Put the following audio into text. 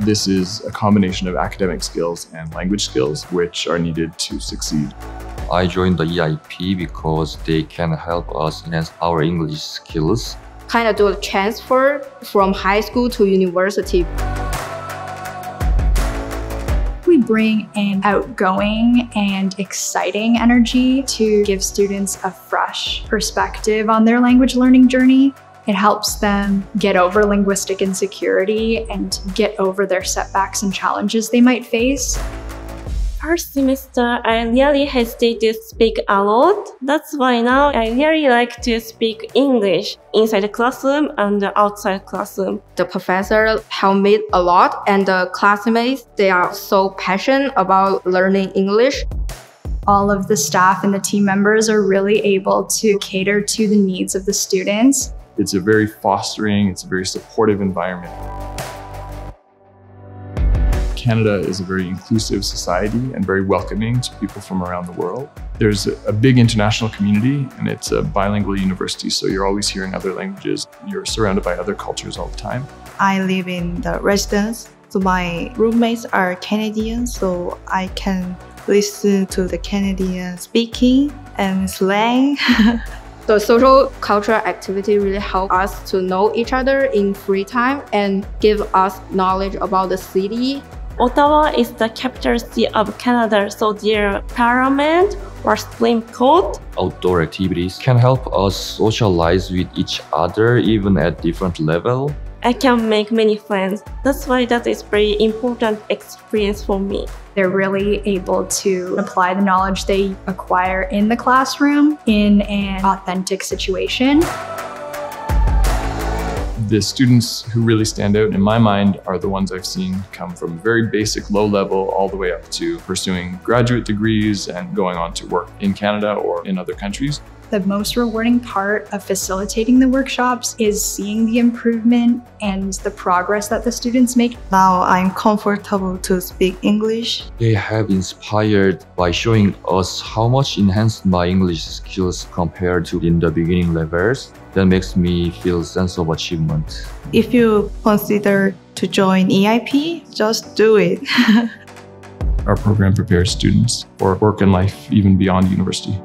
This is a combination of academic skills and language skills, which are needed to succeed. I joined the EIP because they can help us enhance our English skills. Kind of do a transfer from high school to university. We bring an outgoing and exciting energy to give students a fresh perspective on their language learning journey. It helps them get over linguistic insecurity and get over their setbacks and challenges they might face. First semester, I really hesitated to speak a lot. That's why now I really like to speak English inside the classroom and outside classroom. The professor helped me a lot and the classmates, they are so passionate about learning English all of the staff and the team members are really able to cater to the needs of the students it's a very fostering, it's a very supportive environment. Canada is a very inclusive society and very welcoming to people from around the world. There's a big international community and it's a bilingual university, so you're always hearing other languages. You're surrounded by other cultures all the time. I live in the residence, so my roommates are Canadian, so I can listen to the Canadian speaking and slang. The social cultural activity really help us to know each other in free time and give us knowledge about the city. Ottawa is the capital city of Canada, so their parliament or Supreme Court. Outdoor activities can help us socialize with each other even at different level. I can make many friends. That's why that is very important experience for me. They're really able to apply the knowledge they acquire in the classroom in an authentic situation. The students who really stand out in my mind are the ones I've seen come from very basic low level all the way up to pursuing graduate degrees and going on to work in Canada or in other countries. The most rewarding part of facilitating the workshops is seeing the improvement and the progress that the students make. Now I'm comfortable to speak English. They have inspired by showing us how much enhanced my English skills compared to in the beginning levels. That makes me feel a sense of achievement. If you consider to join EIP, just do it. Our program prepares students for work and life even beyond university.